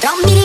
Don't need